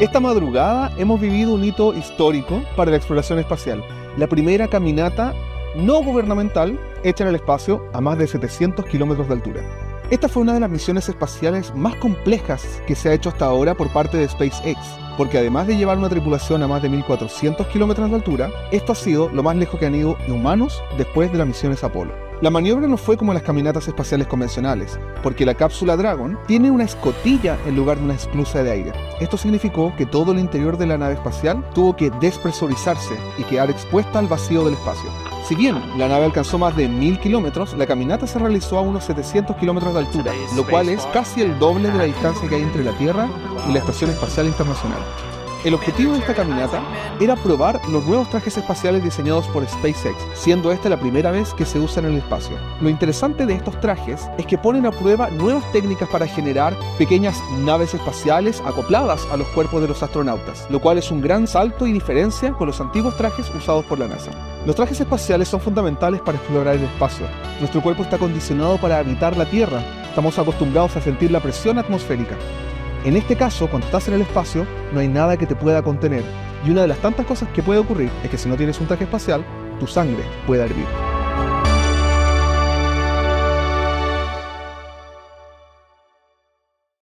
Esta madrugada hemos vivido un hito histórico para la exploración espacial, la primera caminata no gubernamental hecha en el espacio a más de 700 kilómetros de altura. Esta fue una de las misiones espaciales más complejas que se ha hecho hasta ahora por parte de SpaceX, porque además de llevar una tripulación a más de 1400 kilómetros de altura, esto ha sido lo más lejos que han ido humanos después de las misiones Apolo. La maniobra no fue como las caminatas espaciales convencionales, porque la cápsula Dragon tiene una escotilla en lugar de una esclusa de aire. Esto significó que todo el interior de la nave espacial tuvo que despresurizarse y quedar expuesta al vacío del espacio. Si bien la nave alcanzó más de 1000 kilómetros, la caminata se realizó a unos 700 kilómetros de altura, lo cual es casi el doble de la distancia que hay entre la Tierra y la Estación Espacial Internacional. El objetivo de esta caminata era probar los nuevos trajes espaciales diseñados por SpaceX, siendo esta la primera vez que se usan en el espacio. Lo interesante de estos trajes es que ponen a prueba nuevas técnicas para generar pequeñas naves espaciales acopladas a los cuerpos de los astronautas, lo cual es un gran salto y diferencia con los antiguos trajes usados por la NASA. Los trajes espaciales son fundamentales para explorar el espacio. Nuestro cuerpo está condicionado para habitar la Tierra. Estamos acostumbrados a sentir la presión atmosférica. En este caso, cuando estás en el espacio, no hay nada que te pueda contener. Y una de las tantas cosas que puede ocurrir es que si no tienes un traje espacial, tu sangre pueda hervir.